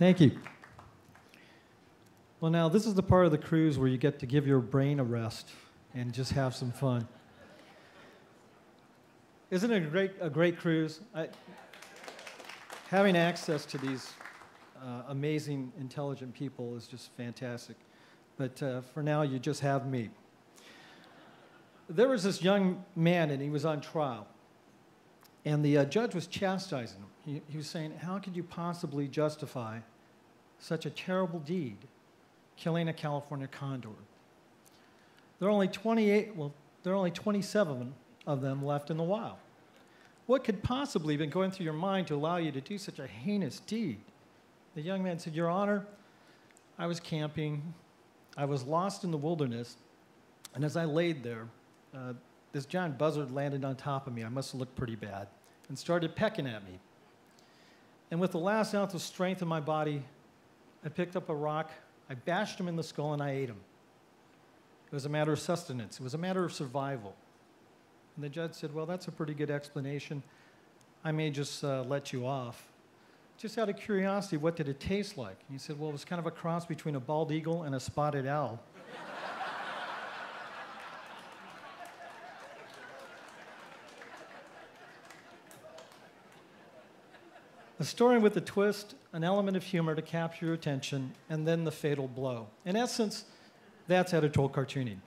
Thank you. Well, now, this is the part of the cruise where you get to give your brain a rest and just have some fun. Isn't it a great, a great cruise? I, having access to these uh, amazing, intelligent people is just fantastic. But uh, for now, you just have me. There was this young man, and he was on trial. And the uh, judge was chastising him. He, he was saying, How could you possibly justify such a terrible deed, killing a California condor? There are only 28, well, there are only 27 of them left in the wild. What could possibly have been going through your mind to allow you to do such a heinous deed? The young man said, Your Honor, I was camping. I was lost in the wilderness. And as I laid there, uh, this giant buzzard landed on top of me. I must have looked pretty bad and started pecking at me. And with the last ounce of strength in my body, I picked up a rock, I bashed him in the skull, and I ate him. It was a matter of sustenance, it was a matter of survival. And the judge said, Well, that's a pretty good explanation. I may just uh, let you off. Just out of curiosity, what did it taste like? And he said, Well, it was kind of a cross between a bald eagle and a spotted owl. A story with a twist, an element of humor to capture your attention, and then the fatal blow. In essence, that's editorial cartooning.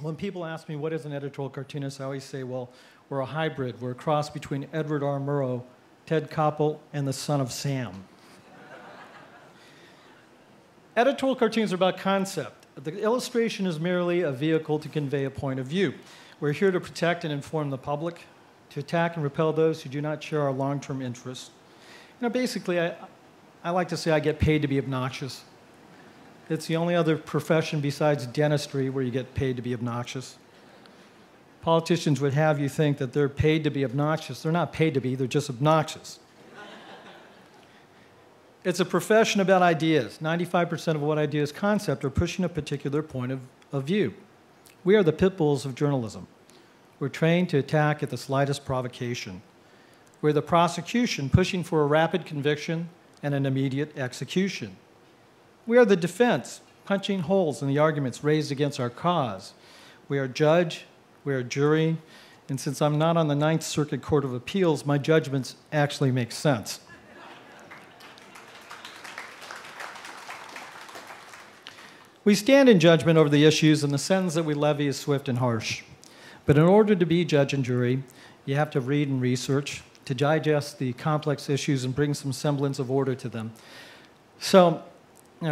When people ask me what is an editorial cartoonist, I always say, well, we're a hybrid. We're a cross between Edward R. Murrow, Ted Koppel, and the son of Sam. editorial cartoons are about concept. The illustration is merely a vehicle to convey a point of view. We're here to protect and inform the public, to attack and repel those who do not share our long term interests, you know, basically, I, I like to say I get paid to be obnoxious. It's the only other profession besides dentistry where you get paid to be obnoxious. Politicians would have you think that they're paid to be obnoxious. They're not paid to be, they're just obnoxious. it's a profession about ideas. 95% of what ideas concept are pushing a particular point of, of view. We are the pit bulls of journalism. We're trained to attack at the slightest provocation. We're the prosecution pushing for a rapid conviction and an immediate execution. We are the defense punching holes in the arguments raised against our cause. We are judge, we are jury, and since I'm not on the Ninth Circuit Court of Appeals, my judgments actually make sense. We stand in judgment over the issues, and the sentence that we levy is swift and harsh. But in order to be judge and jury, you have to read and research, to digest the complex issues and bring some semblance of order to them. So,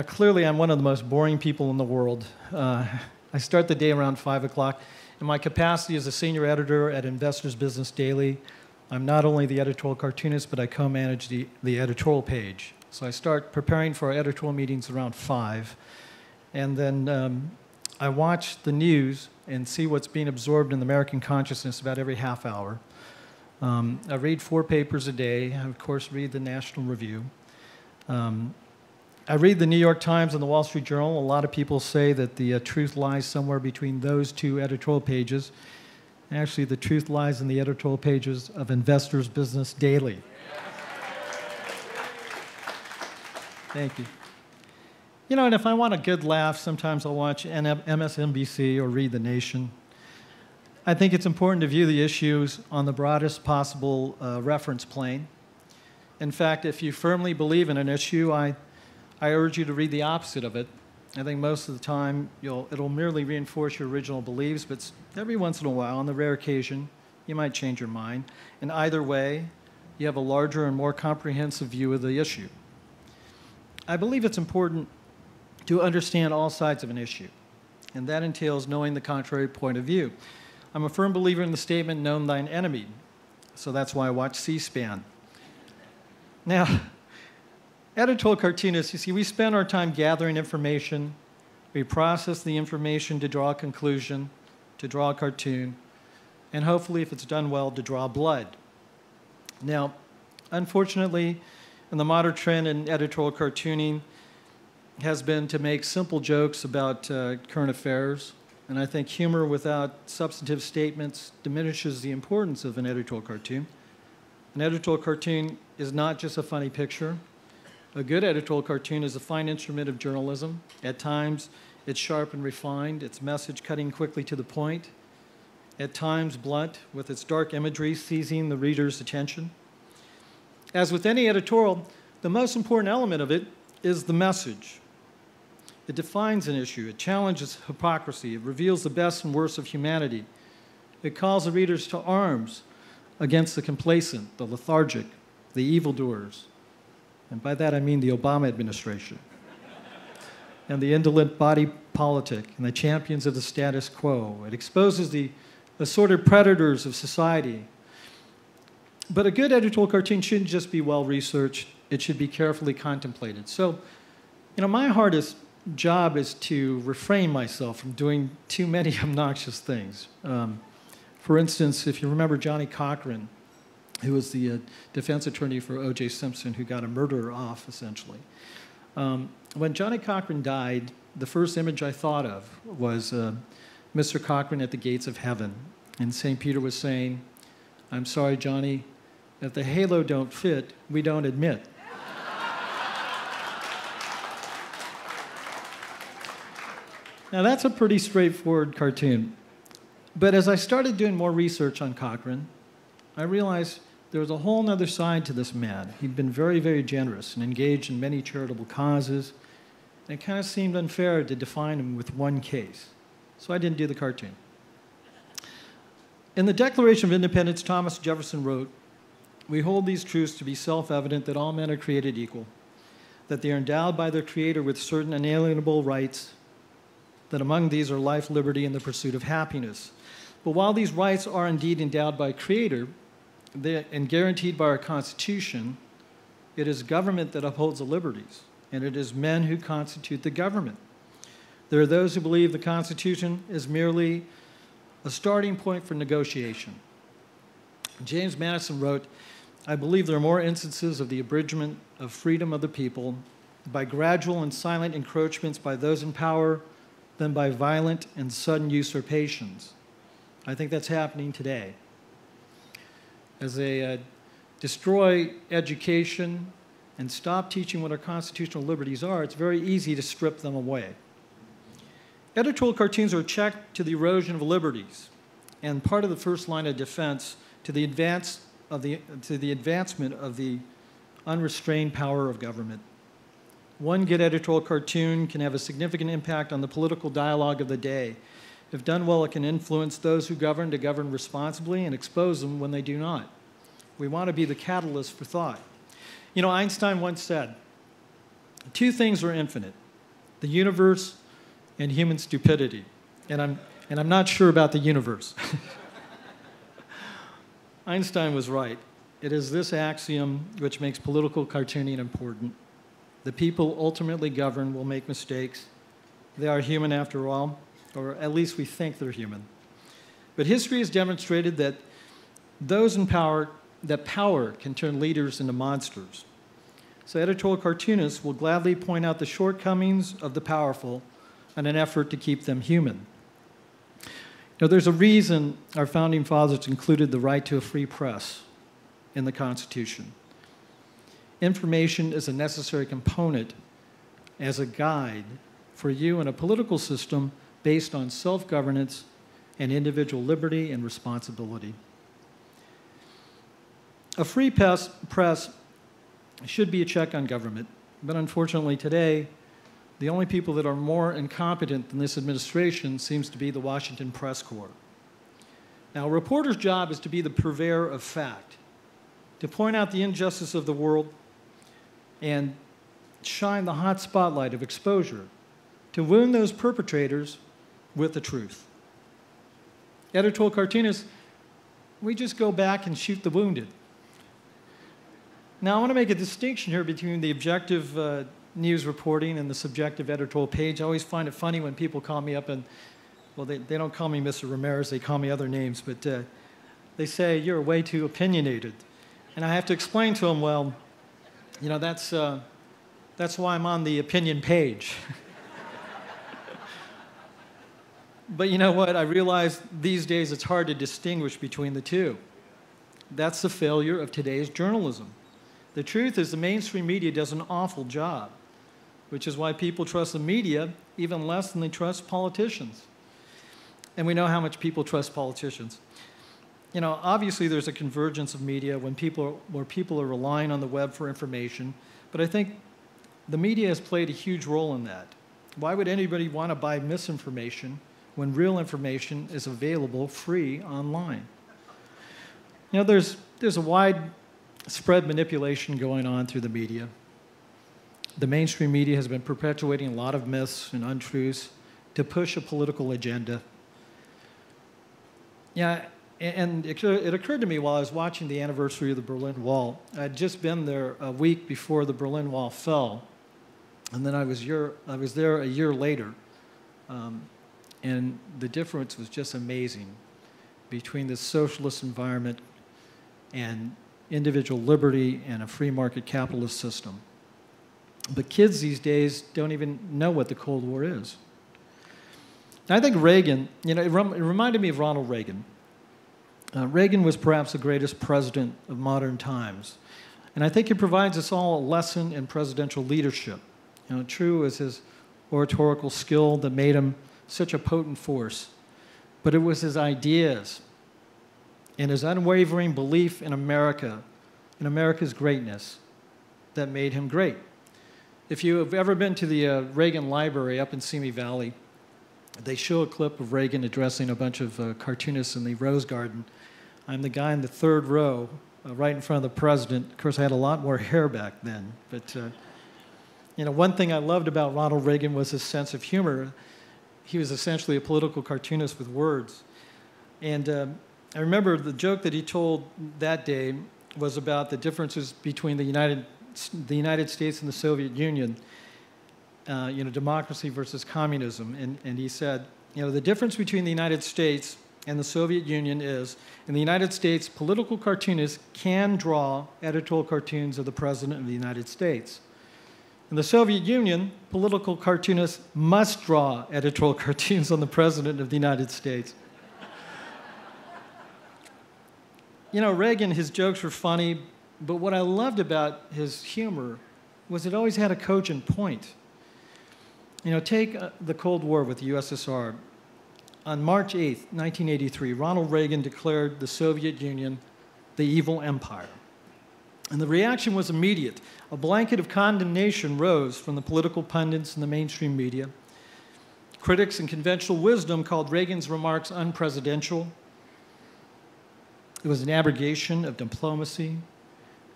clearly, I'm one of the most boring people in the world. Uh, I start the day around 5 o'clock. In my capacity as a senior editor at Investors Business Daily, I'm not only the editorial cartoonist, but I co manage the, the editorial page. So I start preparing for our editorial meetings around 5. And then um, I watch the news and see what's being absorbed in the American consciousness about every half hour. Um, I read four papers a day. I, of course, read the National Review. Um, I read the New York Times and the Wall Street Journal. A lot of people say that the uh, truth lies somewhere between those two editorial pages. Actually, the truth lies in the editorial pages of Investors Business Daily. Thank you. You know, and if I want a good laugh, sometimes I'll watch MSNBC or read The Nation. I think it's important to view the issues on the broadest possible uh, reference plane. In fact, if you firmly believe in an issue, I, I urge you to read the opposite of it. I think most of the time it'll merely reinforce your original beliefs, but every once in a while, on the rare occasion, you might change your mind. And either way, you have a larger and more comprehensive view of the issue. I believe it's important to understand all sides of an issue, and that entails knowing the contrary point of view. I'm a firm believer in the statement, known thine enemy. So that's why I watch C SPAN. Now, editorial cartoonists, you see, we spend our time gathering information, we process the information to draw a conclusion, to draw a cartoon, and hopefully, if it's done well, to draw blood. Now, unfortunately, in the modern trend in editorial cartooning has been to make simple jokes about uh, current affairs and I think humor without substantive statements diminishes the importance of an editorial cartoon. An editorial cartoon is not just a funny picture. A good editorial cartoon is a fine instrument of journalism. At times, it's sharp and refined, its message cutting quickly to the point, at times blunt, with its dark imagery seizing the reader's attention. As with any editorial, the most important element of it is the message. It defines an issue, it challenges hypocrisy, it reveals the best and worst of humanity. It calls the readers to arms against the complacent, the lethargic, the evildoers. And by that I mean the Obama administration. and the indolent body politic and the champions of the status quo. It exposes the assorted predators of society. But a good editorial cartoon shouldn't just be well researched, it should be carefully contemplated. So, you know, my hardest job is to refrain myself from doing too many obnoxious things. Um, for instance, if you remember Johnnie Cochran, who was the uh, defense attorney for O.J. Simpson, who got a murderer off, essentially. Um, when Johnnie Cochran died, the first image I thought of was uh, Mr. Cochran at the gates of heaven. And St. Peter was saying, I'm sorry, Johnnie, if the halo don't fit, we don't admit. Now, that's a pretty straightforward cartoon. But as I started doing more research on Cochran, I realized there was a whole other side to this man. He'd been very, very generous and engaged in many charitable causes. And it kind of seemed unfair to define him with one case. So I didn't do the cartoon. In the Declaration of Independence, Thomas Jefferson wrote, We hold these truths to be self evident that all men are created equal, that they are endowed by their Creator with certain inalienable rights, that among these are life, liberty, and the pursuit of happiness. But while these rights are indeed endowed by Creator and guaranteed by our Constitution, it is government that upholds the liberties and it is men who constitute the government. There are those who believe the Constitution is merely a starting point for negotiation. James Madison wrote, I believe there are more instances of the abridgment of freedom of the people by gradual and silent encroachments by those in power than by violent and sudden usurpations. I think that's happening today. As they uh, destroy education and stop teaching what our constitutional liberties are, it's very easy to strip them away. Editorial cartoons are a check to the erosion of liberties and part of the first line of defense to the, advance of the, to the advancement of the unrestrained power of government. One good editorial cartoon can have a significant impact on the political dialogue of the day. If done well, it can influence those who govern to govern responsibly and expose them when they do not. We want to be the catalyst for thought. You know, Einstein once said, two things are infinite the universe and human stupidity. And I'm, and I'm not sure about the universe. Einstein was right. It is this axiom which makes political cartooning important. The people ultimately governed will make mistakes. They are human after all, or at least we think they're human. But history has demonstrated that those in power that power can turn leaders into monsters. So editorial cartoonists will gladly point out the shortcomings of the powerful in an effort to keep them human. Now, there's a reason our founding fathers included the right to a free press in the Constitution. Information is a necessary component as a guide for you in a political system based on self governance and individual liberty and responsibility. A free press, press should be a check on government, but unfortunately today, the only people that are more incompetent than this administration seems to be the Washington Press Corps. Now, a reporter's job is to be the purveyor of fact, to point out the injustice of the world and shine the hot spotlight of exposure, to wound those perpetrators with the truth. Editorial cartoonists, we just go back and shoot the wounded. Now, I want to make a distinction here between the objective uh, news reporting and the subjective editorial page. I always find it funny when people call me up and, well, they, they don't call me Mr. Ramirez, they call me other names, but uh, they say, you're way too opinionated. And I have to explain to them, well, you know, that's, uh, that's why I'm on the opinion page. but you know what? I realize these days it's hard to distinguish between the two. That's the failure of today's journalism The truth is, the mainstream media does an awful job, which is why people trust the media even less than they trust politicians. And we know how much people trust politicians. You know, obviously there's a convergence of media when people are, where people are relying on the web for information, but I think the media has played a huge role in that. Why would anybody want to buy misinformation when real information is available free online? You know, there's, there's a widespread manipulation going on through the media. The mainstream media has been perpetuating a lot of myths and untruths to push a political agenda. Yeah, and it, occurred to me while I was watching the anniversary of the Berlin Wall. I'd just been there a week before the Berlin Wall fell, and then I was, year, I was there a year later. Um, and the difference was just amazing between the socialist environment and individual liberty and a free market capitalist system. But kids these days don't even know what the Cold War is. I think Reagan, you know, it, rem- it reminded me of Ronald Reagan. Uh, Reagan was perhaps the greatest president of modern times. And I think he provides us all a lesson in presidential leadership. You know, true is his oratorical skill that made him such a potent force, but it was his ideas and his unwavering belief in America, in America's greatness, that made him great. If you have ever been to the uh, Reagan Library up in Simi Valley, they show a clip of Reagan addressing a bunch of uh, cartoonists in the Rose Garden. I'm the guy in the third row, uh, right in front of the president. Of course, I had a lot more hair back then, but uh, you know, one thing I loved about Ronald Reagan was his sense of humor. He was essentially a political cartoonist with words, and um, I remember the joke that he told that day was about the differences between the United, the United States and the Soviet Union, uh, you know, democracy versus communism. And, and he said, you know, the difference between the United States and the Soviet Union is in the United States, political cartoonists can draw editorial cartoons of the President of the United States. In the Soviet Union, political cartoonists must draw editorial cartoons on the President of the United States. you know, Reagan, his jokes were funny, but what I loved about his humor was it always had a cogent point. You know, take uh, the Cold War with the USSR. On March 8, 1983, Ronald Reagan declared the Soviet Union the evil empire. And the reaction was immediate. A blanket of condemnation rose from the political pundits and the mainstream media. Critics and conventional wisdom called Reagan's remarks unpresidential, it was an abrogation of diplomacy.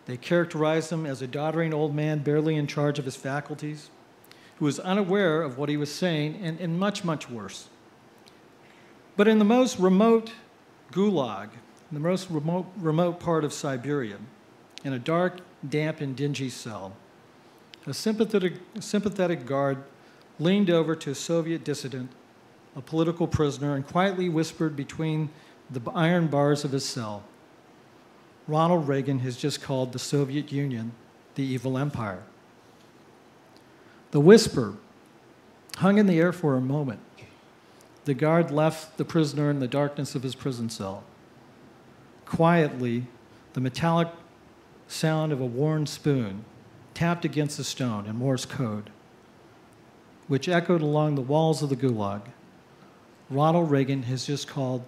They characterized him as a doddering old man barely in charge of his faculties, who was unaware of what he was saying, and, and much, much worse. But in the most remote gulag, in the most remote, remote part of Siberia, in a dark, damp, and dingy cell, a sympathetic, sympathetic guard leaned over to a Soviet dissident, a political prisoner, and quietly whispered between the iron bars of his cell. Ronald Reagan has just called the Soviet Union the evil empire. The whisper hung in the air for a moment. The guard left the prisoner in the darkness of his prison cell. Quietly, the metallic sound of a worn spoon tapped against the stone in Morse code, which echoed along the walls of the gulag. Ronald Reagan has just called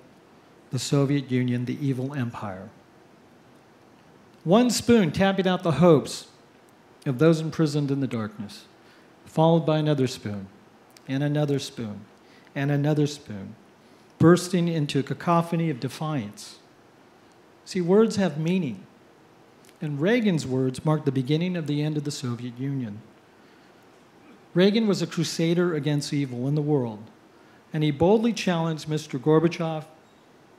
the Soviet Union the evil empire. One spoon tapping out the hopes of those imprisoned in the darkness, followed by another spoon, and another spoon, and another spoon, bursting into a cacophony of defiance. See, words have meaning, and Reagan's words marked the beginning of the end of the Soviet Union. Reagan was a crusader against evil in the world, and he boldly challenged Mr. Gorbachev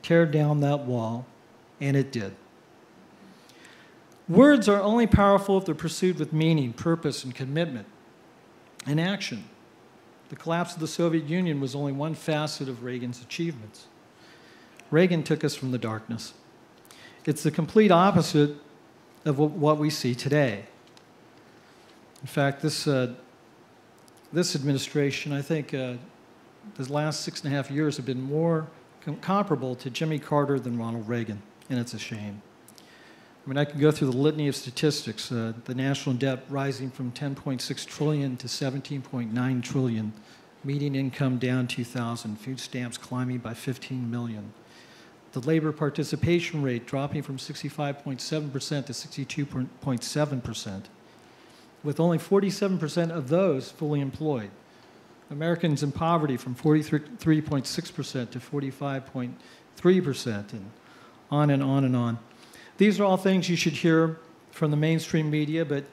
tear down that wall, and it did. Words are only powerful if they're pursued with meaning, purpose, and commitment and action. The collapse of the Soviet Union was only one facet of Reagan's achievements. Reagan took us from the darkness. It's the complete opposite of what we see today. In fact, this, uh, this administration, I think, uh, the last six and a half years have been more com- comparable to Jimmy Carter than Ronald Reagan, and it's a shame. Mean, I could go through the litany of statistics. Uh, the national debt rising from 10.6 trillion to 17.9 trillion, median income down 2,000, food stamps climbing by 15 million. The labor participation rate dropping from 65.7% to 62.7%, with only 47% of those fully employed. Americans in poverty from 43.6% to 45.3%, and on and on and on. These are all things you should hear from the mainstream media, but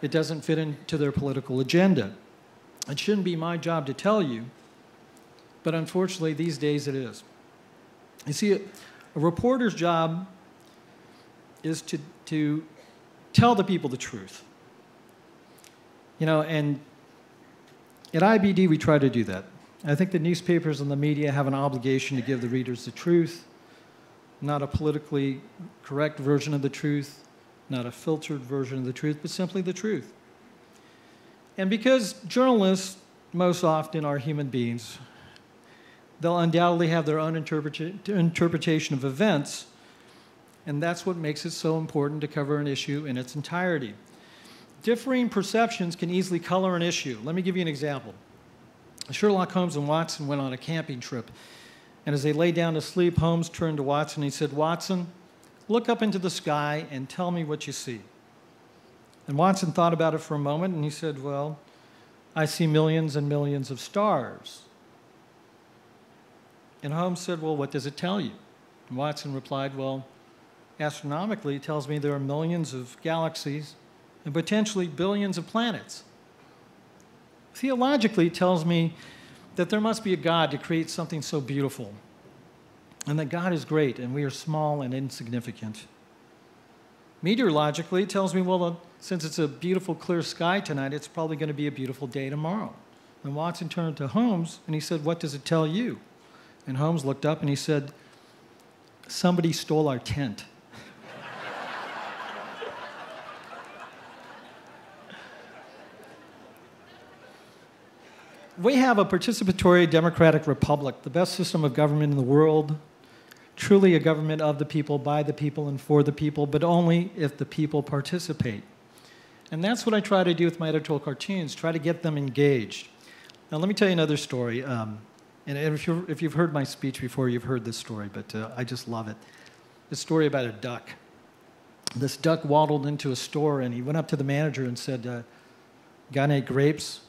it doesn't fit into their political agenda. It shouldn't be my job to tell you, but unfortunately, these days it is. You see, a, reporter's job is to, to tell the people the truth. You know, and at IBD, we try to do that. I think the newspapers and the media have an obligation to give the readers the truth not a politically correct version of the truth, not a filtered version of the truth, but simply the truth. And because journalists most often are human beings, they'll undoubtedly have their own interpreta- interpretation of events, and that's what makes it so important to cover an issue in its entirety. Differing perceptions can easily color an issue. Let me give you an example. Sherlock Holmes and Watson went on a camping trip and as they lay down to sleep, Holmes turned to Watson. And he said, Watson, look up into the sky and tell me what you see. And Watson thought about it for a moment and he said, Well, I see millions and millions of stars. And Holmes said, Well, what does it tell you? And Watson replied, Well, astronomically, it tells me there are millions of galaxies and potentially billions of planets. Theologically, it tells me that there must be a God to create something so beautiful, and that God is great and we are small and insignificant. Meteorologically, it tells me, well, uh, since it's a beautiful, clear sky tonight, it's probably going to be a beautiful day tomorrow. And Watson turned to Holmes and he said, What does it tell you? And Holmes looked up and he said, Somebody stole our tent. We have a participatory democratic republic, the best system of government in the world, truly a government of the people, by the people, and for the people, but only if the people participate. And that's what I try to do with my editorial cartoons, try to get them engaged. Now, let me tell you another story. Um, and if, you if you've heard my speech before, you've heard this story, but uh, I just love it. The story about a duck. This duck waddled into a store and he went up to the manager and said, uh, Got any grapes?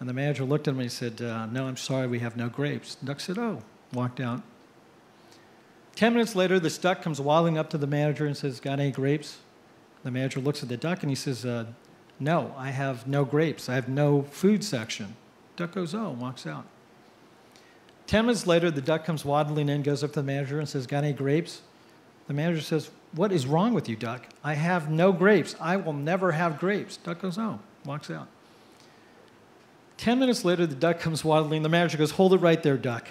And the manager looked at him and said, uh, No, I'm sorry, we have no grapes. Duck said, Oh, walked out. Ten minutes later, this duck comes waddling up to the manager and says, Got any grapes? The manager looks at the duck and he says, uh, No, I have no grapes. I have no food section. Duck goes, Oh, and walks out. Ten minutes later, the duck comes waddling in, goes up to the manager and says, Got any grapes? The manager says, What is wrong with you, duck? I have no grapes. I will never have grapes. Duck goes, Oh, walks out. Ten minutes later, the duck comes waddling. The manager goes, Hold it right there, duck.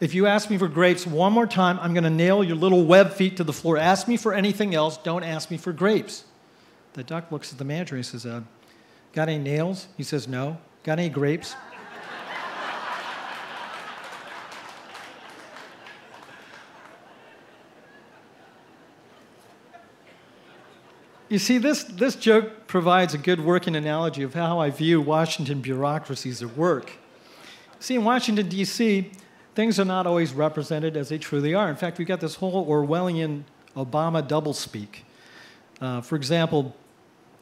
If you ask me for grapes one more time, I'm going to nail your little web feet to the floor. Ask me for anything else. Don't ask me for grapes. The duck looks at the manager and he says, uh, Got any nails? He says, No. Got any grapes? You see, this, this joke provides a good working analogy of how I view Washington bureaucracies at work. See, in Washington, D.C., things are not always represented as they truly are. In fact, we've got this whole Orwellian Obama doublespeak. Uh, for example,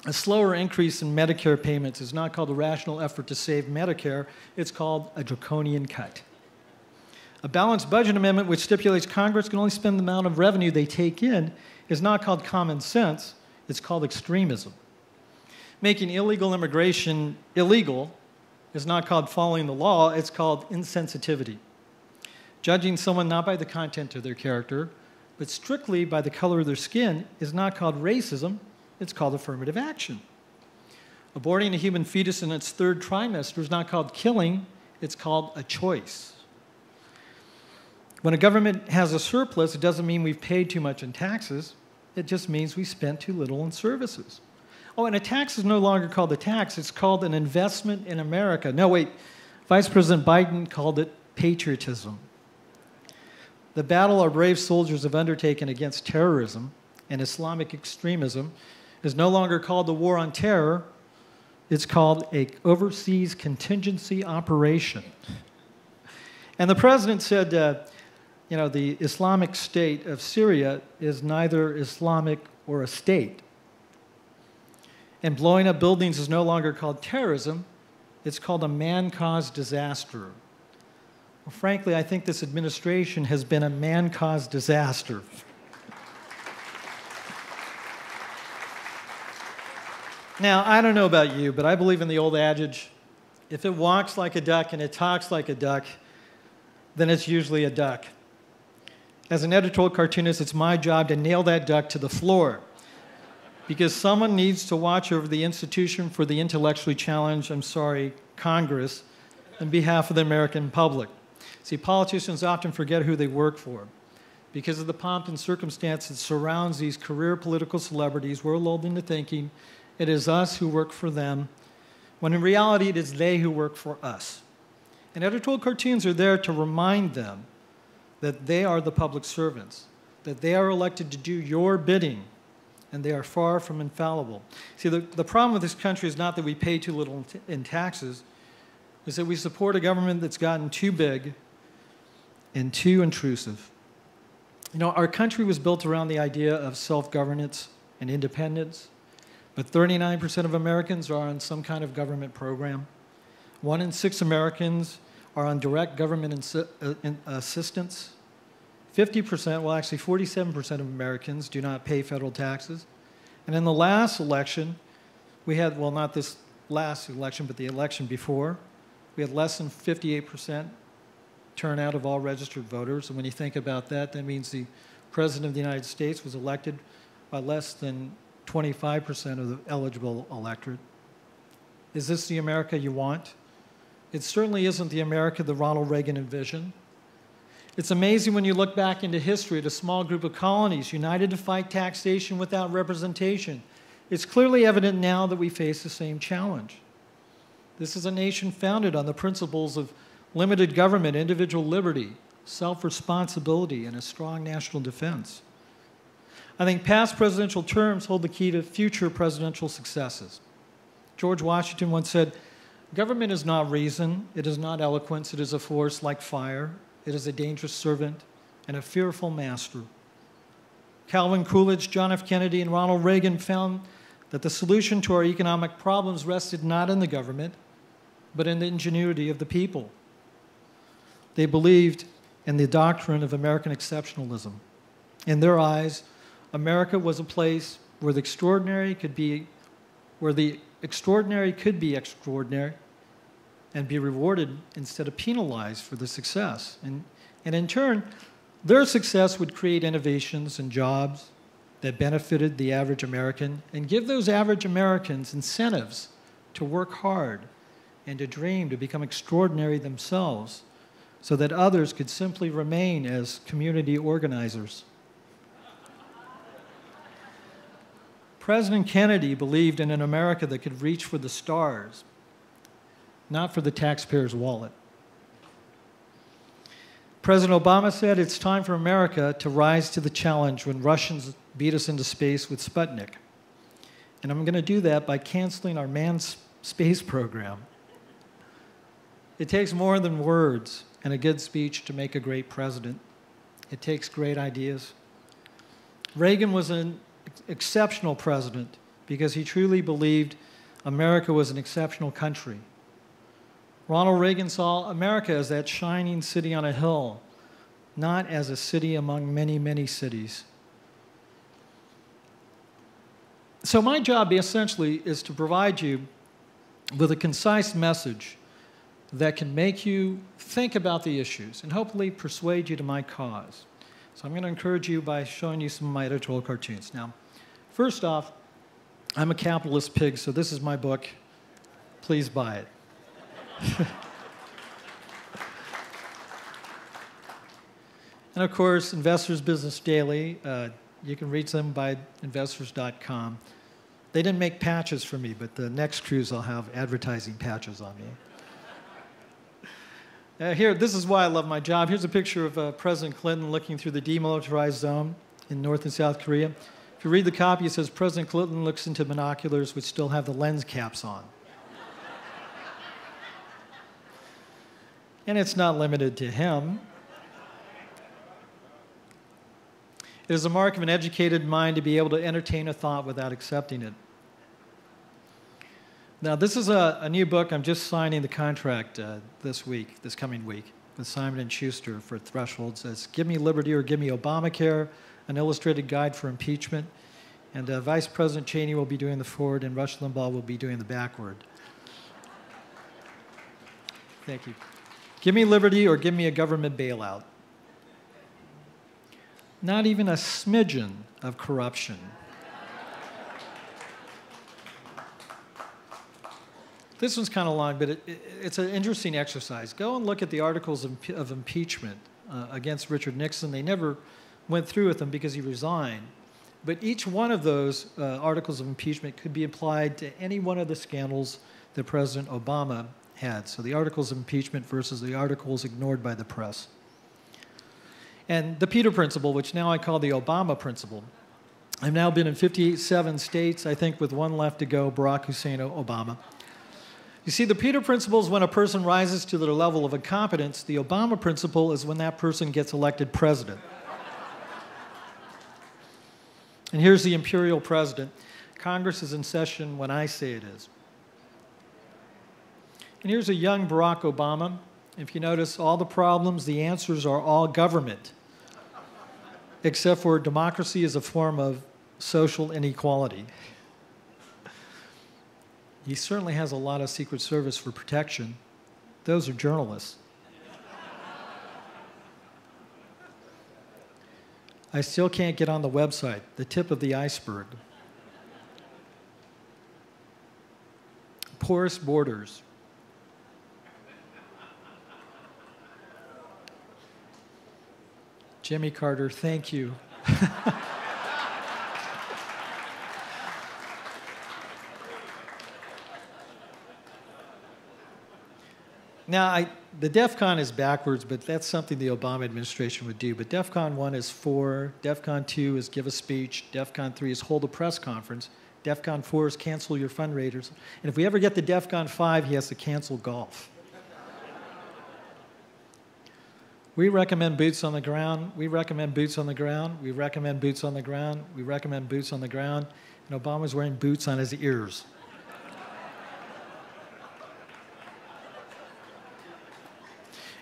a slower increase in Medicare payments is not called a rational effort to save Medicare, it's called a draconian cut. A balanced budget amendment, which stipulates Congress can only spend the amount of revenue they take in, is not called common sense, it's called extremism. Making illegal immigration illegal is not called following the law, it's called insensitivity. Judging someone not by the content of their character, but strictly by the color of their skin is not called racism, it's called affirmative action. Aborting a human fetus in its third trimester is not called killing, it's called a choice. When a government has a surplus, it doesn't mean we've paid too much in taxes. It just means we spent too little in services. Oh, and a tax is no longer called a tax, it's called an investment in America. No, wait, Vice President Biden called it patriotism. The battle our brave soldiers have undertaken against terrorism and Islamic extremism is no longer called the War on Terror, it's called a overseas contingency operation. And the president said, uh, you know, the Islamic State of Syria is neither Islamic or a state. And blowing up buildings is no longer called terrorism, it's called a man caused disaster. Well, frankly, I think this administration has been a man caused disaster. Now, I don't know about you, but I believe in the old adage if it walks like a duck and it talks like a duck, then it's usually a duck. As an editorial cartoonist, it's my job to nail that duck to the floor because someone needs to watch over the Institution for the Intellectually Challenged, I'm sorry, Congress, on behalf of the American public. See, politicians often forget who they work for. Because of the pomp and circumstance that surrounds these career political celebrities, we're lulled into thinking it is us who work for them, when in reality it is they who work for us. And editorial cartoons are there to remind them that they are the public servants, that they are elected to do your bidding, and they are far from infallible. See, the, the problem with this country is not that we pay too little in taxes, is that we support a government that's gotten too big and too intrusive. You know, our country was built around the idea of self governance and independence, but 39% of Americans are on some kind of government program. One in six Americans are on direct government uh, assistance. 50%, well, actually 47% of Americans do not pay federal taxes. And in the last election, we had, well, not this last election, but the election before, we had less than 58% turnout of all registered voters. And when you think about that, that means the President of the United States was elected by less than 25% of the eligible electorate. Is this the America you want? It certainly isn't the America that Ronald Reagan envisioned. It's amazing when you look back into history at a small group of colonies united to fight taxation without representation. It's clearly evident now that we face the same challenge. This is a nation founded on the principles of limited government, individual liberty, self responsibility, and a strong national defense. I think past presidential terms hold the key to future presidential successes. George Washington once said, Government is not reason, it is not eloquence, it is a force like fire, it is a dangerous servant and a fearful master. Calvin Coolidge, John F. Kennedy, and Ronald Reagan found that the solution to our economic problems rested not in the government, but in the ingenuity of the people. They believed in the doctrine of American exceptionalism. In their eyes, America was a place where the extraordinary could be, where the extraordinary could be extraordinary and be rewarded instead of penalized for the success. And, and in turn, their success would create innovations and jobs that benefited the average American and give those average Americans incentives to work hard and to dream to become extraordinary themselves so that others could simply remain as community organizers. President Kennedy believed in an America that could reach for the stars, not for the taxpayer's wallet. President Obama said it's time for America to rise to the challenge when Russians beat us into space with Sputnik. And I'm going to do that by canceling our manned space program. It takes more than words and a good speech to make a great president. It takes great ideas. Reagan was an exceptional president because he truly believed America was an exceptional country. Ronald Reagan saw America as that shining city on a hill, not as a city among many, many cities. So, my job essentially is to provide you with a concise message that can make you think about the issues and hopefully persuade you to my cause. So, I'm going to encourage you by showing you some of my editorial cartoons. Now, First off, I'm a capitalist pig, so this is my book. Please buy it. and of course, Investors Business Daily. Uh, you can reach them by investors.com. They didn't make patches for me, but the next cruise I'll have advertising patches on me. Uh, here, this is why I love my job. Here's a picture of uh, President Clinton looking through the demilitarized zone in North and South Korea. If you read the copy, it says President Clinton looks into binoculars which still have the lens caps on. and it's not limited to him. It is a mark of an educated mind to be able to entertain a thought without accepting it. Now, this is a, a new book. I'm just signing the contract uh, this week, this coming week, with Simon & Schuster for Thresholds. It's Give Me Liberty or Give Me Obamacare, an illustrated guide for impeachment. And uh, Vice President Cheney will be doing the forward, and Rush Limbaugh will be doing the backward. Thank you. Give me liberty or give me a government bailout not even a smidgen of corruption. This one's kind of long, but it, it, it's an interesting exercise. Go and look at the articles of, of impeachment uh, against Richard Nixon. They never went through with them because he resigned. But each one of those uh, articles of impeachment could be applied to any one of the scandals that President Obama had. So the articles of impeachment versus the articles ignored by the press. And the Peter Principle, which now I call the Obama Principle. I've now been in 57 states, I think with one left to go, Barack Hussein Obama. You see, the Peter Principle is when a person rises to their level of incompetence. The Obama Principle is when that person gets elected president. and here's the imperial president Congress is in session when I say it is. And here's a young Barack Obama. If you notice, all the problems, the answers are all government except for democracy is a form of social inequality. He certainly has a lot of Secret Service for protection. Those are journalists. I still can't get on the website, the tip of the iceberg. Porous borders. Jimmy Carter, thank you. now, I, the DEF CON is backwards, but that's something the Obama administration would do. But DEF CON 1 is for, DEF CON 2 is give a speech, DEF CON 3 is hold a press conference, DEF CON 4 is cancel your fundraisers. And if we ever get to DEF CON 5, he has to cancel golf. We recommend boots on the ground. We recommend boots on the ground. We recommend boots on the ground. We recommend boots on the ground. And Obama's wearing boots on his ears.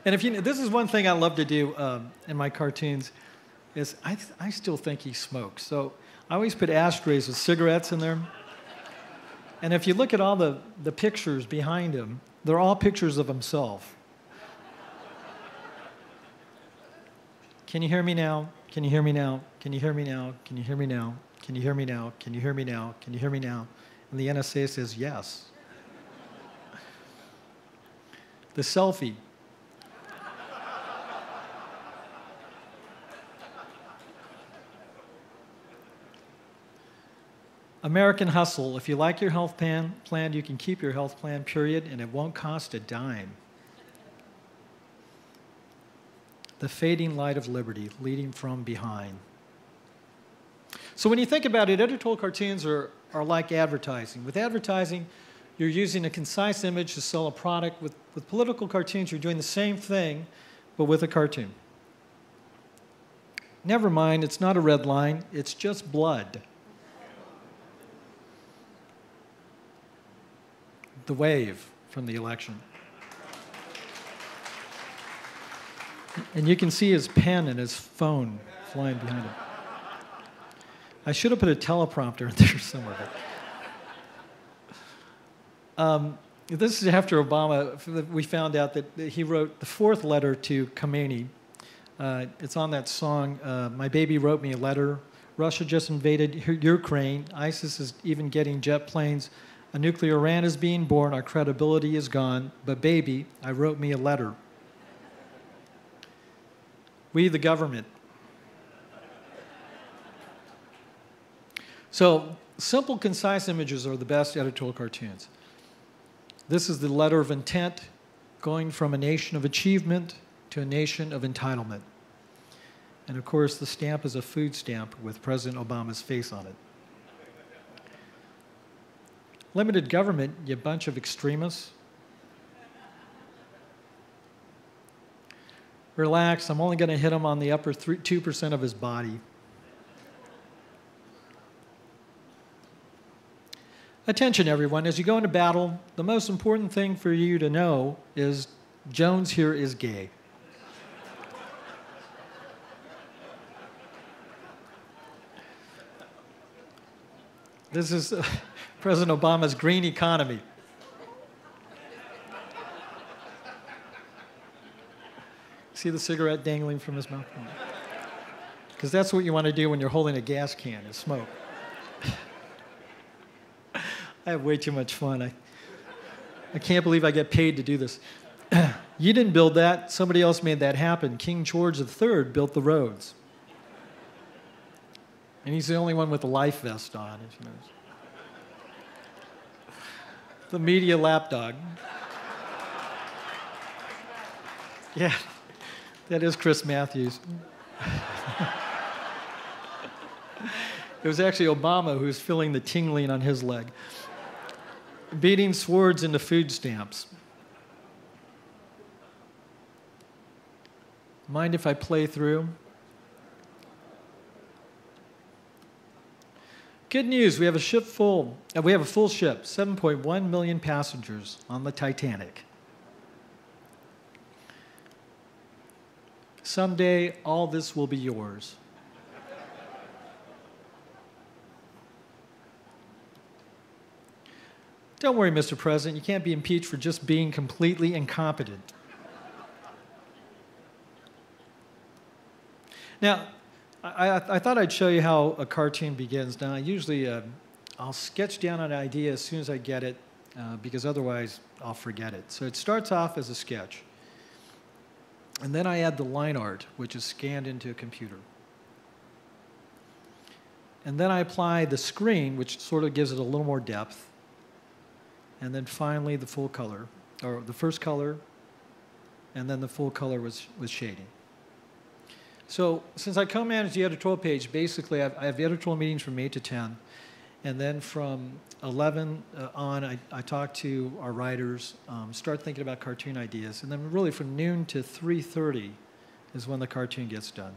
And if you, this is one thing I love to do um, in my cartoons, is I, I still think he smokes. So I always put ashtrays with cigarettes in there. And if you look at all the, the pictures behind him, they're all pictures of himself. Can you hear me now? Can you hear me now? Can you hear me now? Can you hear me now? Can you hear me now? Can you hear me now? Can you hear me now? And the NSA says yes. the selfie. American Hustle. If you like your health plan, plan, you can keep your health plan, period, and it won't cost a dime. the fading light of liberty leading from behind. So when you think about it, editorial cartoons are, are like advertising. With advertising, you're using a concise image to sell a product. With, with political cartoons, you're doing the same thing, but with a cartoon. Never mind, it's not a red line, it's just blood. The wave from the election. And you can see his pen and his phone flying behind him. I should have put a teleprompter in there somewhere. Um, this is after Obama. We found out that he wrote the fourth letter to Khomeini. Uh, it's on that song, uh, My Baby Wrote Me a Letter. Russia just invaded Ukraine. ISIS is even getting jet planes. A nuclear Iran is being born. Our credibility is gone. But, baby, I wrote me a letter. We, the government. So, simple, concise images are the best editorial cartoons. This is the letter of intent going from a nation of achievement to a nation of entitlement. And of course, the stamp is a food stamp with President Obama's face on it. Limited government, you bunch of extremists. Relax, I'm only going to hit him on the upper 3, 2% of his body. Attention, everyone. As you go into battle, the most important thing for you to know is Jones here is gay. This is President Obama's green economy. See the cigarette dangling from his mouth? Because that's what you want to do when you're holding a gas can, is smoke. I have way too much fun. I, I can't believe I get paid to do this. you didn't build that, somebody else made that happen. King George III built the roads. And he's the only one with a life vest on. You. The media lapdog. Yeah, that is Chris Matthews. it was actually Obama who was feeling the tingling on his leg beating swords into food stamps. Mind if I play through? Good news, we have a ship full. Uh, we have a full ship, 7.1 million passengers on the Titanic. Someday, all this will be yours. Don't worry, Mr. President, you can't be impeached for just being completely incompetent. Now, I, I, thought I'd show you how a cartoon begins. Now, I usually uh, I'll sketch down an idea as soon as I get it, uh, because otherwise I'll forget it. So it starts off as a sketch, and then I add the line art, which is scanned into a computer. And then I apply the screen, which sort of gives it a little more depth and then finally the full color, or the first color, and then the full color was, was shading. So since I co-manage the editorial page, basically I've, I have editorial meetings from 8 to 10, and then from 11 uh, on, I, I talk to our writers, um, start thinking about cartoon ideas, and then really from noon to 3.30 is when the cartoon gets done.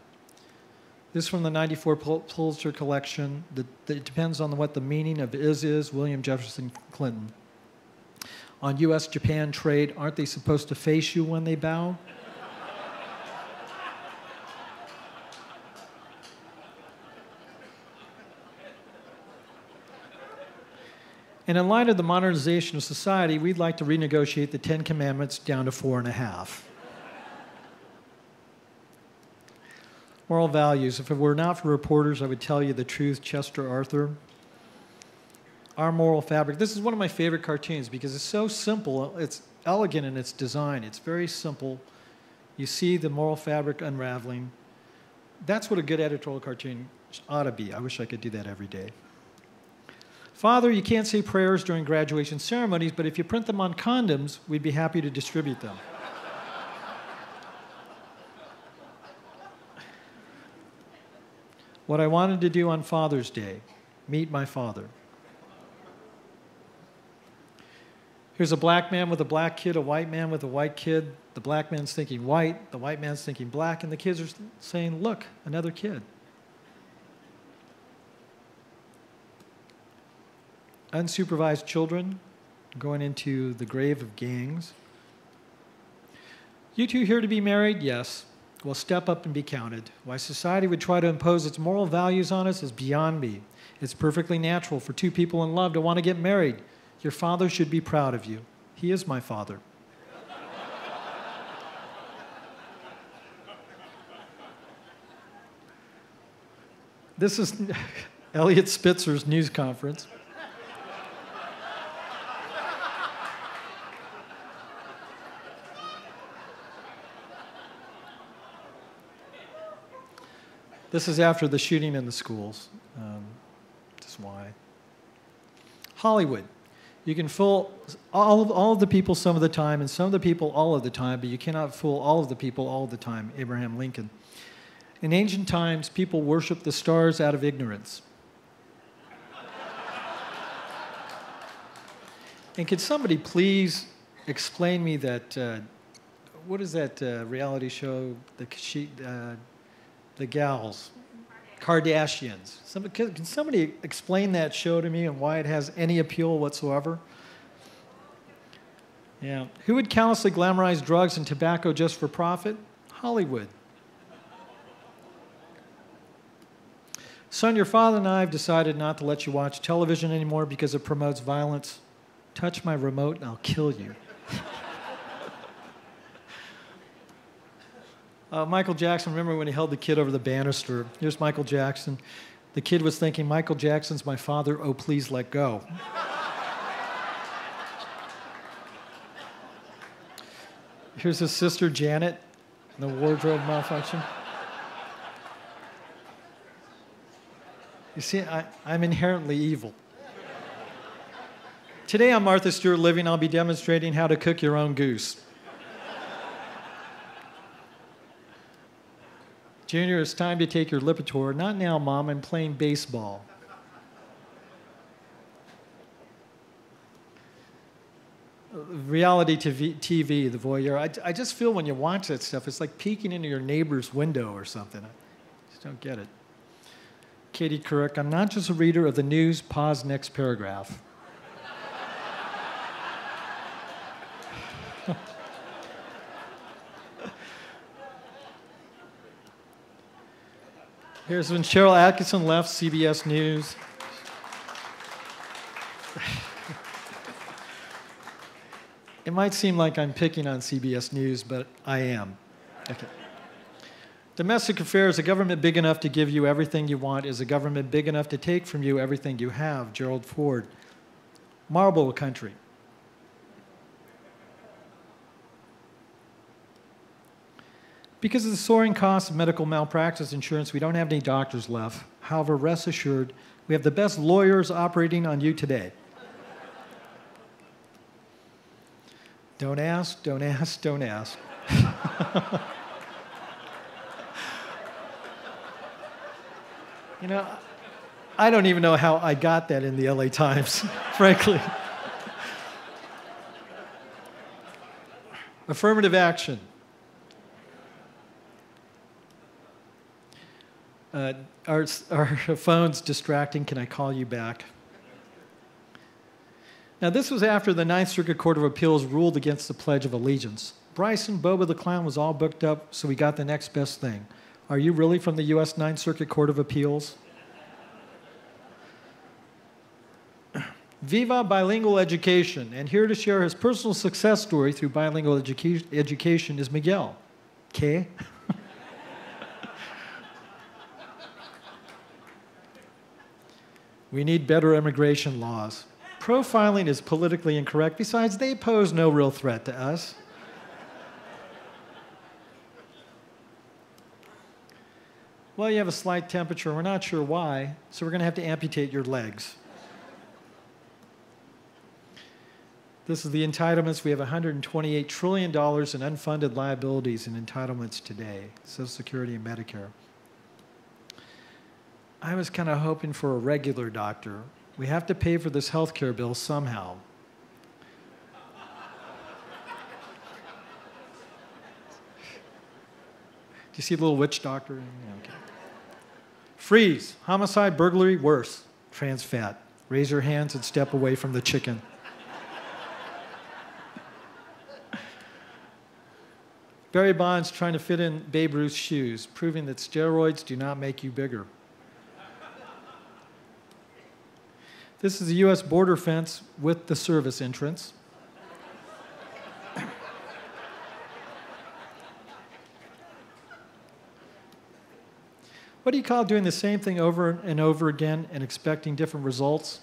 This is from the 94 Pul Pulitzer collection. The, the, it depends on what the meaning of is is, William Jefferson Clinton on US Japan trade, aren't they supposed to face you when they bow? And in light of the modernization of society, we'd like to renegotiate the Ten Commandments down to four and a half. Moral values. If it were not for reporters, I would tell you the truth, Chester Arthur our moral fabric. This is one of my favorite cartoons because it's so simple. It's elegant in its design. It's very simple. You see the moral fabric unraveling. That's what a good editorial cartoon ought to be. I wish I could do that every day. Father, you can't say prayers during graduation ceremonies, but if you print them on condoms, we'd be happy to distribute them. what I wanted to do on Father's Day meet my father. Here's a black man with a black kid, a white man with a white kid. The black man's thinking white, the white man's thinking black, and the kids are saying, Look, another kid. Unsupervised children going into the grave of gangs. You two here to be married? Yes. Well, step up and be counted. Why society would try to impose its moral values on us is beyond me. It's perfectly natural for two people in love to want to get married. Your father should be proud of you. He is my father. this is Eliot Spitzer's news conference. This is after the shooting in the schools. Um, that's why. Hollywood. You can fool all of, all of the people some of the time, and some of the people all of the time, but you cannot fool all of the people all of the time. Abraham Lincoln. In ancient times, people worshiped the stars out of ignorance. and could somebody please explain me that? Uh, what is that uh, reality show? The uh, the gals, Kardashians. Can somebody explain that show to me and why it has any appeal whatsoever? Yeah. Who would callously glamorize drugs and tobacco just for profit? Hollywood. Son, your father and I have decided not to let you watch television anymore because it promotes violence. Touch my remote and I'll kill you. uh, Michael Jackson, remember when he held the kid over the banister? Here's Michael Jackson. The kid was thinking, Michael Jackson's my father, oh, please let go. Here's his sister Janet, the wardrobe malfunction. You see, I, I'm inherently evil. Today on Martha Stewart Living, I'll be demonstrating how to cook your own goose. Junior, it's time to take your Lipitor. Not now, Mom, I'm playing baseball. reality TV, TV, the voyeur. I, I just feel when you watch that stuff, it's like peeking into your neighbor's window or something. I just don't get it. Katie Couric, I'm not just a reader of the news, pause next paragraph. Here's when Sharyl Attkisson left CBS News. It might seem like I'm picking on CBS News, but I am. Okay. Domestic affairs, a government big enough to give you everything you want is a government big enough to take from you everything you have. Gerald Ford. Marble country. Because of the soaring cost of medical malpractice insurance, we don't have any doctors left. However, rest assured, we have the best lawyers operating on you today. Don't ask, don't ask, don't ask. you know, I don't even know how I got that in the LA Times, frankly. Affirmative action. Uh, our, phone's distracting. Can I call you back? Now, this was after the Ninth Circuit Court of Appeals ruled against the Pledge of Allegiance. Bryson, Bozo the Clown was all booked up, so we got the next best thing. Are you really from the U.S. Ninth Circuit Court of Appeals? Viva Bilingual Education, and here to share his personal success story through bilingual educa- education is Miguel. Okay? we need better immigration laws. Profiling is politically incorrect. Besides, they pose no real threat to us. Well, you have a slight temperature. We're not sure why, so we're going to have to amputate your legs. This is the entitlements. We have $128 trillion in unfunded liabilities and entitlements today Social Security and Medicare. I was kind of hoping for a regular doctor we have to pay for this health care bill somehow. Do you see a little witch doctor? Yeah, okay. Freeze. Homicide, burglary, worse. Trans fat. Raise your hands and step away from the chicken. Barry Bonds trying to fit in Babe Ruth's shoes, proving that steroids do not make you bigger. This is a U.S. border fence with the service entrance. What do you call doing the same thing over and over again and expecting different results?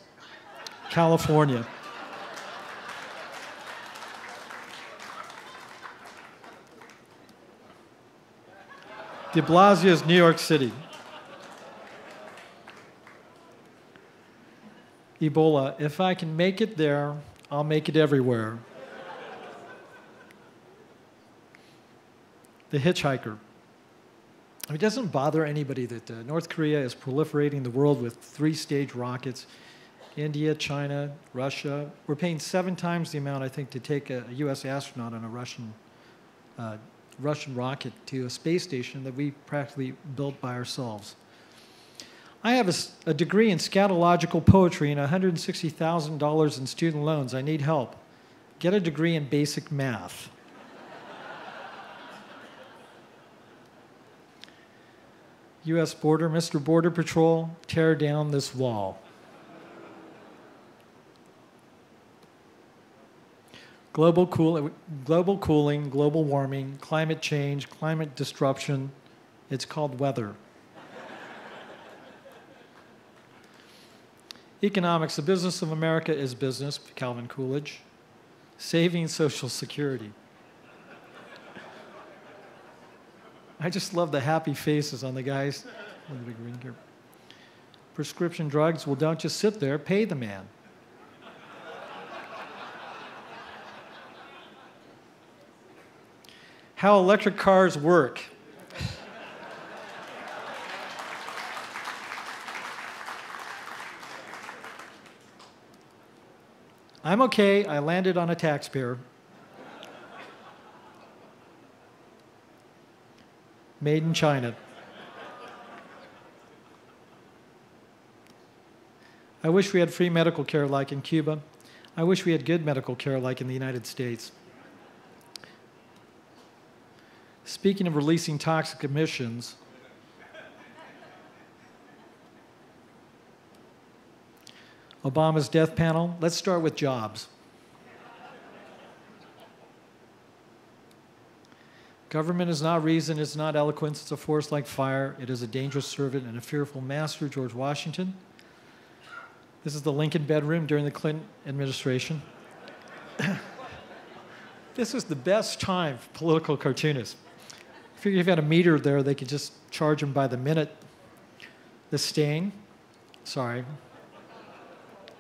California. De Blasio's New York City. Ebola, if I can make it there, I'll make it everywhere. the hitchhiker. It doesn't bother anybody that uh, North Korea is proliferating the world with three stage rockets. India, China, Russia. We're paying seven times the amount, I think, to take a, U.S. astronaut on a Russian, uh, Russian rocket to a space station that we practically built by ourselves. I have a, a degree in scatological poetry and $160,000 in student loans. I need help. Get a degree in basic math. U.S. border, Mr. Border Patrol, tear down this wall. Global, cool, global cooling, global warming, climate change, climate disruption. It's called weather. Economics, the business of America is business, Calvin Coolidge. Saving Social Security. I just love the happy faces on the guys. Prescription drugs, well, don't just sit there, pay the man. How electric cars work. I'm okay, I landed on a taxpayer. Made in China. I wish we had free medical care like in Cuba. I wish we had good medical care like in the United States. Speaking of releasing toxic emissions, Obama's death panel, let's start with jobs. Government is not reason, it's not eloquence, it's a force like fire. It is a dangerous servant and a fearful master, George Washington. This is the Lincoln bedroom during the Clinton administration. this was the best time for political cartoonists. I if you had a meter there, they could just charge them by the minute. The stain, sorry,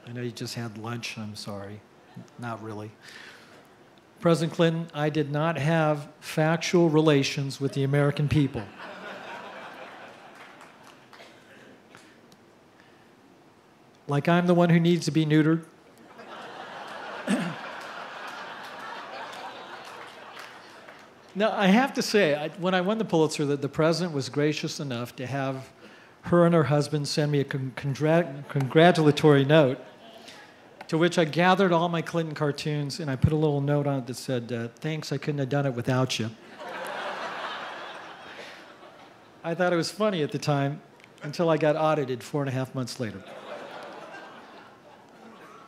I know you just had lunch. I'm sorry. Not really. President Clinton, I did not have factual relations with the American people. like I'm the one who needs to be neutered. now, I have to say, I, when I won the Pulitzer, that the president was gracious enough to have her and her husband send me a con- congrat- congratulatory note to which I gathered all my Clinton cartoons and I put a little note on it that said, uh, Thanks, I couldn't have done it without you. I thought it was funny at the time until I got audited four and a half months later.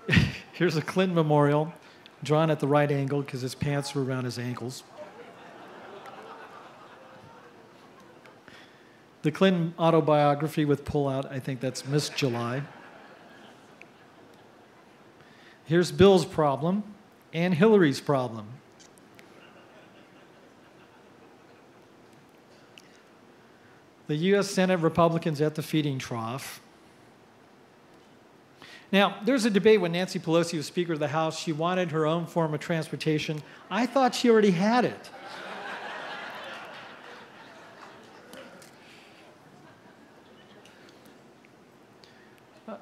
Here's a Clinton memorial drawn at the right angle because his pants were around his ankles. The Clinton autobiography with pullout, I think that's Miss July. Here's Bill's problem and Hillary's problem. The U.S. Senate Republicans at the feeding trough. Now, there's a debate when Nancy Pelosi was Speaker of the House. She wanted her own form of transportation. I thought she already had it.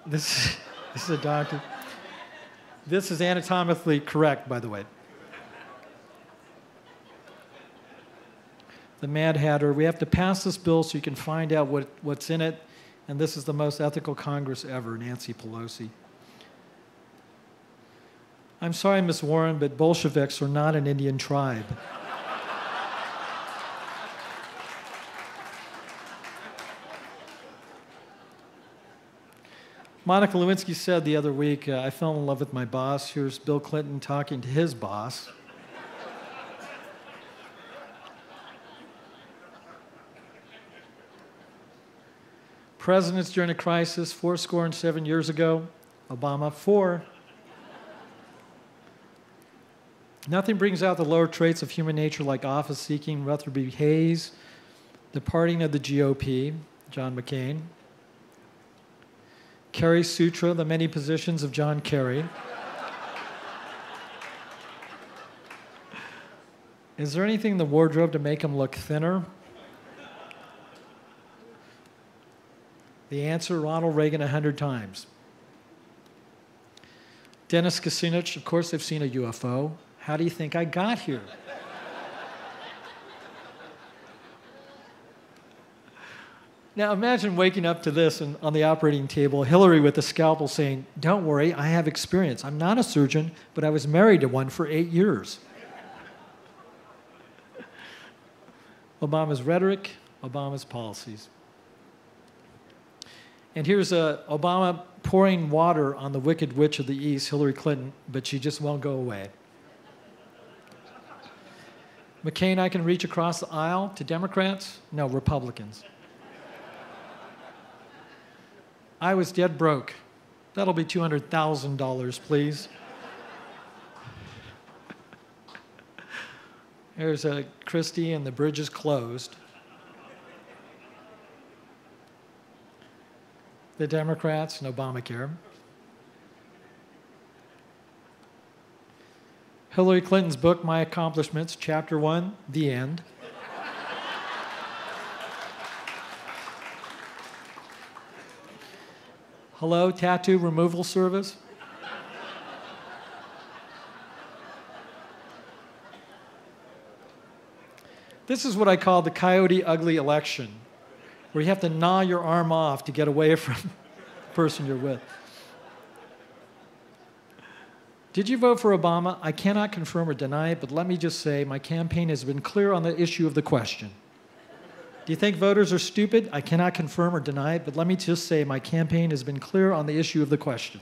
This, this is a doctor. This is anatomically correct, by the way. The Mad Hatter. We have to pass this bill so you can find out what, what's in it. And this is the most ethical Congress ever, Nancy Pelosi. I'm sorry, Miss Warren, but Bolsheviks are not an Indian tribe. Monica Lewinsky said the other week, uh, I fell in love with my boss. Here's Bill Clinton talking to his boss. Presidents during a crisis, four score and seven years ago. Obama, four. Nothing brings out the lower traits of human nature like office seeking, Rutherford B. Hayes, departing of the GOP, John McCain. Kerry Sutra, The Many Positions of John Kerry. Is there anything in the wardrobe to make him look thinner? The answer Ronald Reagan 100 times. Dennis Kucinich, of course, they've seen a UFO. How do you think I got here? Now imagine waking up to this and on the operating table, Hillary with a scalpel saying, Don't worry, I have experience. I'm not a surgeon, but I was married to one for eight years. Obama's rhetoric, Obama's policies. And here's uh, Obama pouring water on the wicked witch of the East, Hillary Clinton, but she just won't go away. McCain, I can reach across the aisle to Democrats? No, Republicans. I was dead broke. That'll be $200,000, please. There's a Christie and the bridge is closed. The Democrats and Obamacare. Hillary Clinton's book, My Accomplishments, Chapter 1, The End. Hello, tattoo removal service? This is what I call the coyote ugly election, where you have to gnaw your arm off to get away from the person you're with. Did you vote for Obama? I cannot confirm or deny it, but let me just say my campaign has been clear on the issue of the question. Do you think voters are stupid? I cannot confirm or deny it, but let me just say my campaign has been clear on the issue of the question.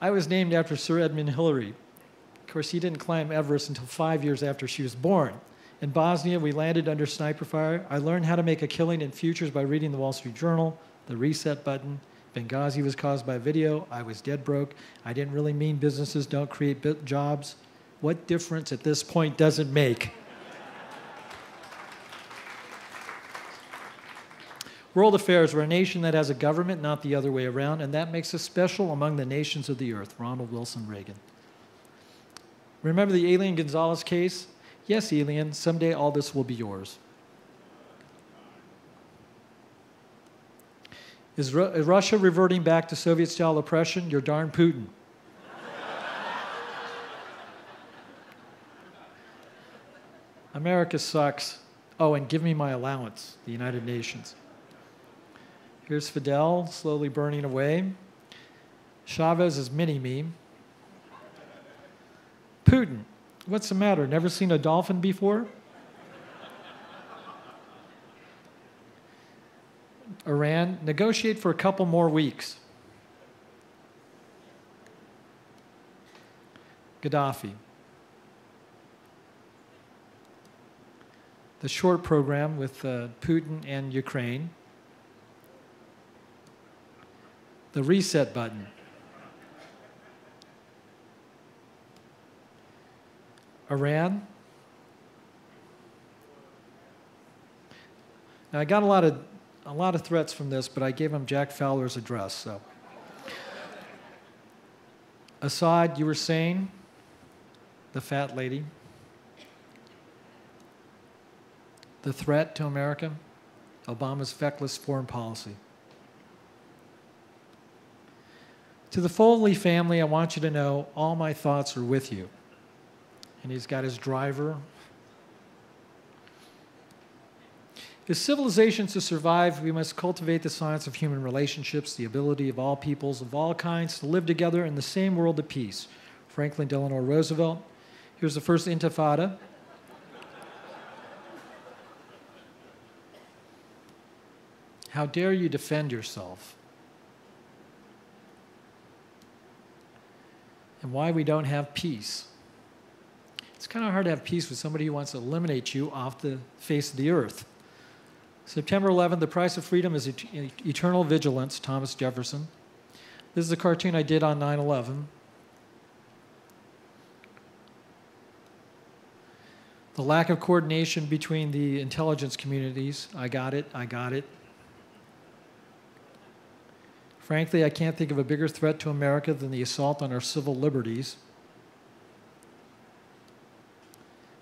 I was named after Sir Edmund Hillary. Of course, he didn't climb Everest until five years after she was born. In Bosnia, we landed under sniper fire. I learned how to make a killing in futures by reading the Wall Street Journal, the reset button. Benghazi was caused by video. I was dead broke. I didn't really mean businesses don't create jobs. What difference at this point does it make? World affairs, we're a nation that has a government, not the other way around, and that makes us special among the nations of the earth. Ronald Wilson Reagan. Remember the Elian Gonzalez case? Yes, Elian, someday all this will be yours. Is, Ru- is Russia reverting back to Soviet style oppression? You're darn Putin. America sucks. Oh, and give me my allowance, the United Nations. Here's Fidel slowly burning away. Chavez is mini me. Putin, what's the matter? Never seen a dolphin before? Iran, negotiate for a couple more weeks. Gaddafi. The short program with uh, Putin and Ukraine. The reset button. Iran. Now I got a lot of a lot of threats from this, but I gave him Jack Fowler's address. So, Assad, you were saying, the fat lady, the threat to America, Obama's feckless foreign policy. To the Foley family, I want you to know all my thoughts are with you. And he's got his driver. If civilizations to survive, we must cultivate the science of human relationships, the ability of all peoples of all kinds to live together in the same world of peace. Franklin Delano Roosevelt. Here's the first intifada. How dare you defend yourself? And why we don't have peace. It's kind of hard to have peace with somebody who wants to eliminate you off the face of the earth. September 11th, The Price of Freedom is Eternal Vigilance, Thomas Jefferson. This is a cartoon I did on 9 11. The lack of coordination between the intelligence communities. I got it, I got it. Frankly, I can't think of a bigger threat to America than the assault on our civil liberties.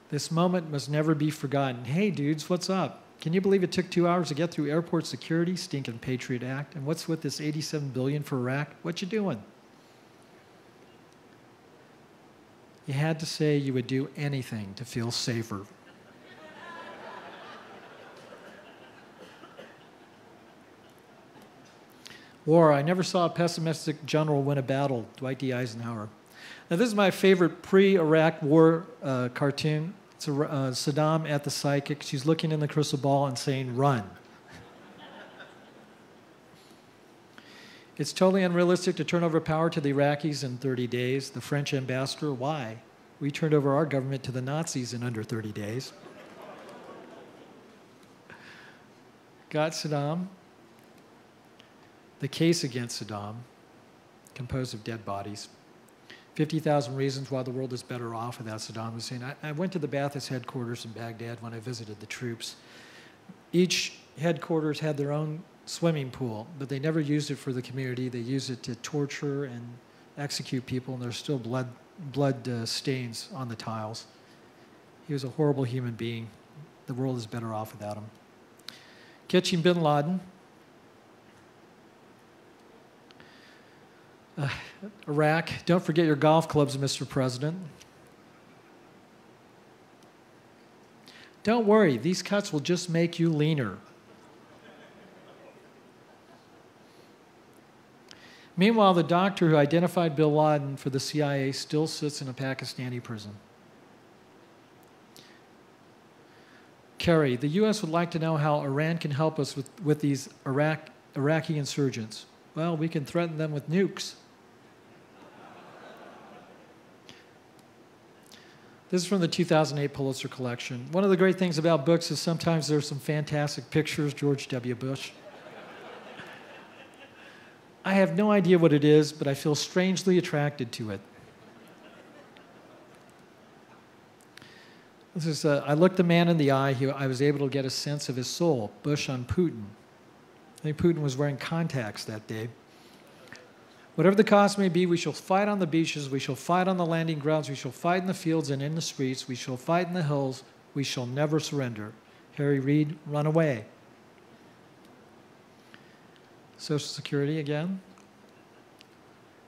This moment must never be forgotten. Hey, dudes, what's up? Can you believe it took two hours to get through airport security? Stinking Patriot Act. And what's with this 87 billion for Iraq? What you doing? You had to say you would do anything to feel safer. War. I never saw a pessimistic general win a battle. Dwight D. Eisenhower. Now, this is my favorite pre Iraq war uh, cartoon. It's a, uh, Saddam at the psychic. She's looking in the crystal ball and saying, run. it's totally unrealistic to turn over power to the Iraqis in 30 days. The French ambassador, why? We turned over our government to the Nazis in under 30 days. Got Saddam. The case against Saddam, composed of dead bodies. 50,000 reasons why the world is better off without Saddam Hussein. I, I went to the Ba'athist headquarters in Baghdad when I visited the troops. Each headquarters had their own swimming pool, but they never used it for the community. They used it to torture and execute people, and there's still blood, blood uh, stains on the tiles. He was a horrible human being. The world is better off without him. Catching bin Laden, Uh, Iraq, don't forget your golf clubs, Mr. President. Don't worry, these cuts will just make you leaner. Meanwhile, the doctor who identified bin Laden for the CIA still sits in a Pakistani prison. Kerry, the U.S. would like to know how Iran can help us with, with these Iraq, Iraqi insurgents. Well, we can threaten them with nukes. This is from the 2008 Pulitzer Collection. One of the great things about books is sometimes there's some fantastic pictures, George W. Bush. I have no idea what it is, but I feel strangely attracted to it. This is, uh, I looked the man in the eye. He, I was able to get a sense of his soul. Bush on Putin. I think Putin was wearing contacts that day. Whatever the cost may be, we shall fight on the beaches, we shall fight on the landing grounds, we shall fight in the fields and in the streets, we shall fight in the hills, we shall never surrender. Harry Reid, run away. Social Security again.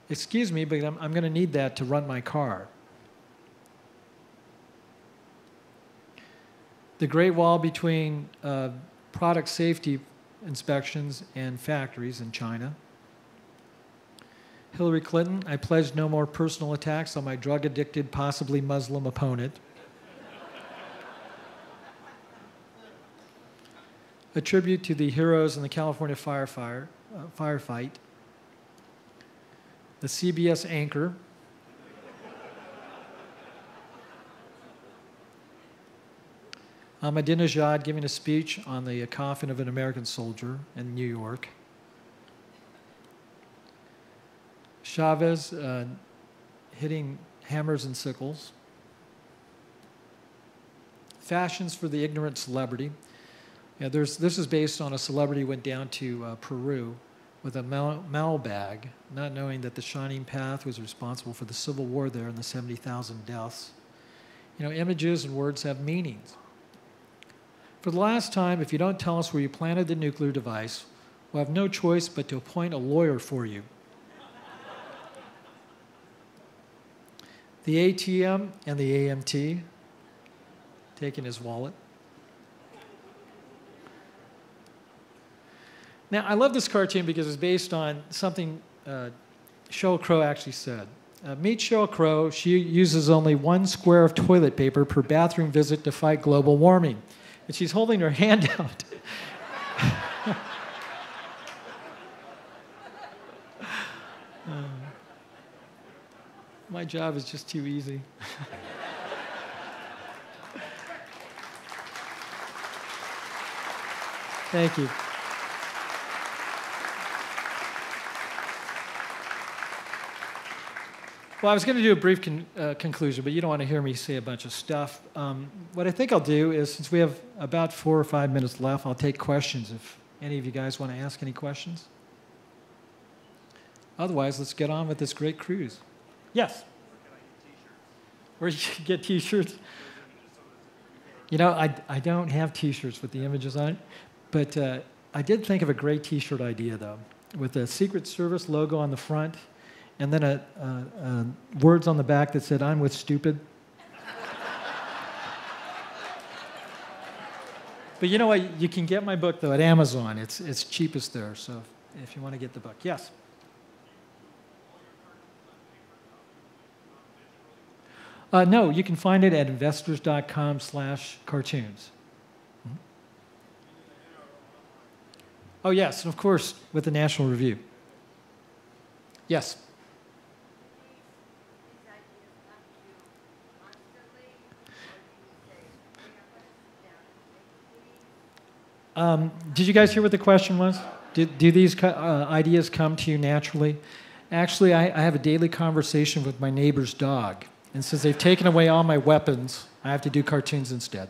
Excuse me, but I'm, I'm going to need that to run my car. The Great Wall between uh, product safety inspections and factories in China. Hillary Clinton, I pledge no more personal attacks on my drug addicted, possibly Muslim opponent. A tribute to the heroes in the California firefight. Uh, firefight. The CBS anchor. Ahmadinejad giving a speech on the coffin of an American soldier in New York. Chavez uh, hitting hammers and sickles. Fashions for the ignorant celebrity. Yeah, there's, this is based on a celebrity went down to uh, Peru with a mal, bag, not knowing that the Shining Path was responsible for the civil war there and the 70,000 deaths. You know, images and words have meanings. For the last time, if you don't tell us where you planted the nuclear device, we'll have no choice but to appoint a lawyer for you. The ATM and the AMT, taking his wallet. Now, I love this cartoon because it's based on something uh, Sheryl Crow actually said. Uh, meet Sheryl Crow. She uses only one square of toilet paper per bathroom visit to fight global warming. And she's holding her hand out. My job is just too easy. Thank you. Well, I was going to do a brief con uh, conclusion, but you don't want to hear me say a bunch of stuff. Um, what I think I'll do is, since we have about four or five minutes left, I'll take questions if any of you guys want to ask any questions. Otherwise, let's get on with this great cruise. Yes. Where you get t-shirts? You know, I, I don't have t shirts with the images on it, but uh, I did think of a great t shirt idea, though, with a Secret Service logo on the front and then a, a, a words on the back that said, I'm with stupid. but you know what? You can get my book, though, at Amazon. It's, it's cheapest there, so if you want to get the book. Yes? Uh, no, you can find it at investors.com slash cartoons. Mm-hmm. Oh, yes, and of course, with the National Review. Yes? Um, did you guys hear what the question was? Do, do these uh, ideas come to you naturally? Actually, I, I have a daily conversation with my neighbor's dog. And since they've taken away all my weapons, I have to do cartoons instead.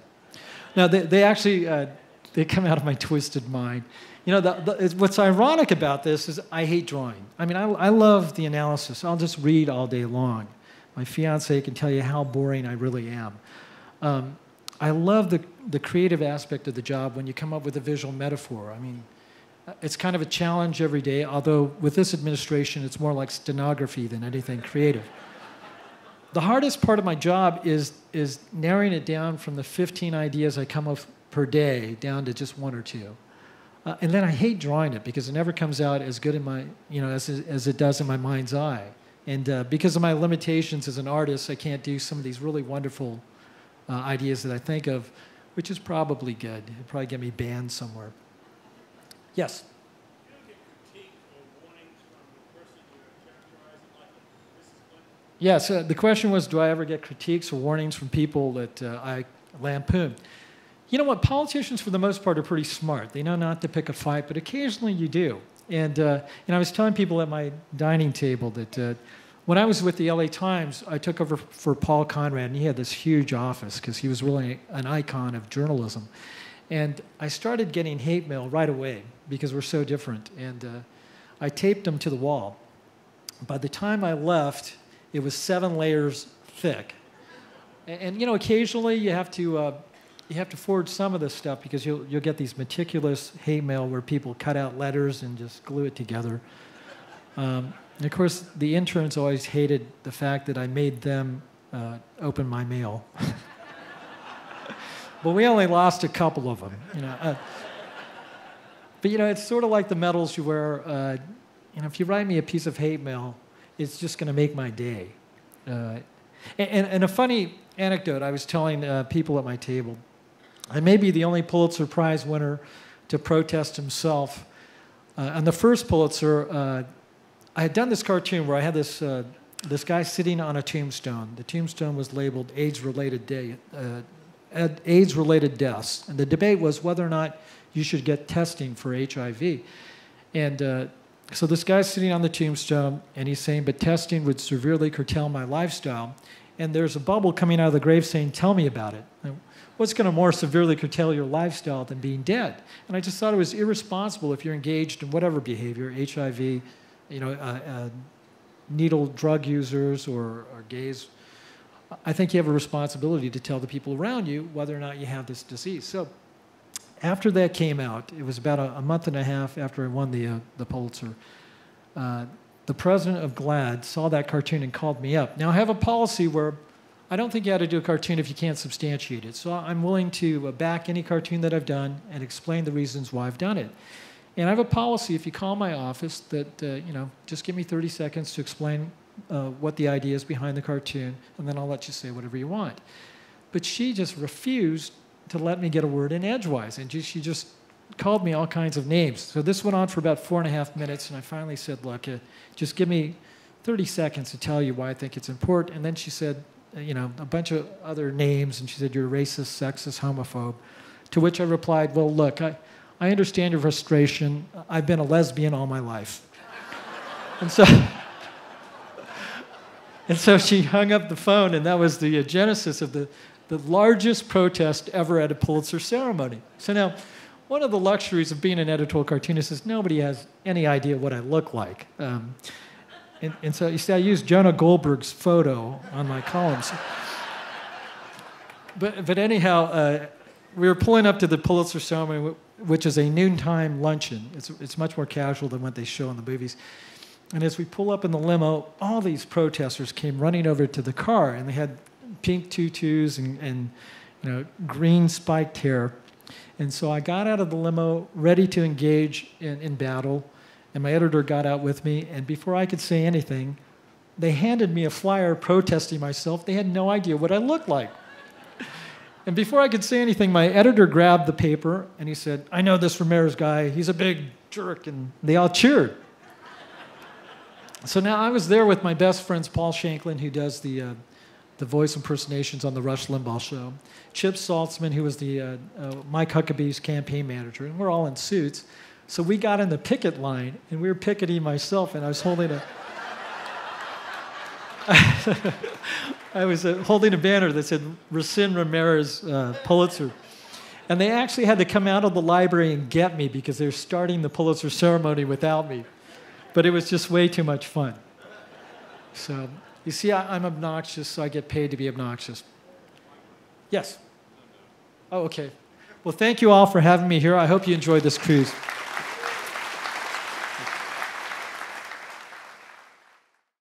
Now, they, they actually, uh, they come out of my twisted mind. You know, the, the, what's ironic about this is I hate drawing. I mean, I, I love the analysis. I'll just read all day long. My fiance can tell you how boring I really am. Um, I love the, the creative aspect of the job when you come up with a visual metaphor. I mean, it's kind of a challenge every day, although with this administration, it's more like stenography than anything creative. The hardest part of my job is, is narrowing it down from the 15 ideas I come up per day down to just one or two. Uh, and then I hate drawing it because it never comes out as good in my, you know, as, as it does in my mind's eye. And uh, because of my limitations as an artist, I can't do some of these really wonderful uh, ideas that I think of, which is probably good. It'd probably get me banned somewhere. Yes? Yes, uh, the question was Do I ever get critiques or warnings from people that uh, I lampoon? You know what? Politicians, for the most part, are pretty smart. They know not to pick a fight, but occasionally you do. And, uh, and I was telling people at my dining table that uh, when I was with the LA Times, I took over for Paul Conrad, and he had this huge office because he was really an icon of journalism. And I started getting hate mail right away because we're so different. And uh, I taped them to the wall. By the time I left, it was seven layers thick. And, and you know, occasionally you have to uh, you have to forge some of this stuff because you'll you'll get these meticulous hate mail where people cut out letters and just glue it together. Um, and of course, the interns always hated the fact that I made them uh, open my mail. but we only lost a couple of them, you know. Uh, but you know, it's sort of like the medals you wear. Uh, you know, if you write me a piece of hate mail, it's just going to make my day. Uh, and, and, a funny anecdote I was telling uh, people at my table I may be the only Pulitzer Prize winner to protest himself. Uh, on the first Pulitzer, uh, I had done this cartoon where I had this, uh, this guy sitting on a tombstone. The tombstone was labeled AIDS related, day, uh, AIDS related deaths. And the debate was whether or not you should get testing for HIV. And so this guy's sitting on the tombstone and he's saying, but testing would severely curtail my lifestyle. And there's a bubble coming out of the grave saying, tell me about it. what's going to more severely curtail your lifestyle than being dead? And I just thought it was irresponsible if you're engaged in whatever behavior, HIV, you know, uh, uh, needle drug users or, or gays. I think you have a responsibility to tell the people around you whether or not you have this disease. So after that came out, it was about a, a month and a half after I won the, uh, the Pulitzer. Uh, the president of GLAAD saw that cartoon and called me up. Now, I have a policy where I don't think you ought to do a cartoon if you can't substantiate it. So I'm willing to uh, back any cartoon that I've done and explain the reasons why I've done it. And I have a policy if you call my office that, uh, you know, just give me 30 seconds to explain uh, what the idea is behind the cartoon, and then I'll let you say whatever you want. But she just refused to let me get a word in edgewise. And she just called me all kinds of names. So this went on for about four and a half minutes, and I finally said, Look, uh, just give me 30 seconds to tell you why I think it's important. And then she said, uh, you know, a bunch of other names, and she said, You're racist, sexist, homophobe. To which I replied, Well, look, I, I understand your frustration. I've been a lesbian all my life. and so. And so she hung up the phone, and that was the genesis of the the largest protest ever at a Pulitzer ceremony. So now, one of the luxuries of being an editorial cartoonist is nobody has any idea what I look like. Um, and, and, so you see, I use Jonah Goldberg's photo on my columns. but, but anyhow, uh, we were pulling up to the Pulitzer ceremony, which is a noontime luncheon. It's, it's much more casual than what they show in the movies. And as we pull up in the limo, all these protesters came running over to the car, and they had pink tutus and, and you know, green spiked hair. And so I got out of the limo ready to engage in, in battle, and my editor got out with me. And before I could say anything, they handed me a flyer protesting myself. They had no idea what I looked like. And before I could say anything, my editor grabbed the paper and he said, I know this Ramirez guy. He's a big jerk. And they all cheered. So now I was there with my best friends, Paul Shanklin, who does the, uh, the voice impersonations on the Rush Limbaugh show, Chip Saltsman, who was the uh, uh, Mike Huckabee's campaign manager, and we're all in suits. So we got in the picket line, and we were picketing myself, and I was holding a. I was uh, holding a banner that said Racine Ramirez uh, Pulitzer. And they actually had to come out of the library and get me because they were starting the Pulitzer ceremony without me. But it was just way too much fun. So, you see, I, I'm obnoxious, so I get paid to be obnoxious. Yes? Oh, okay. Well, thank you all for having me here. I hope you enjoyed this cruise.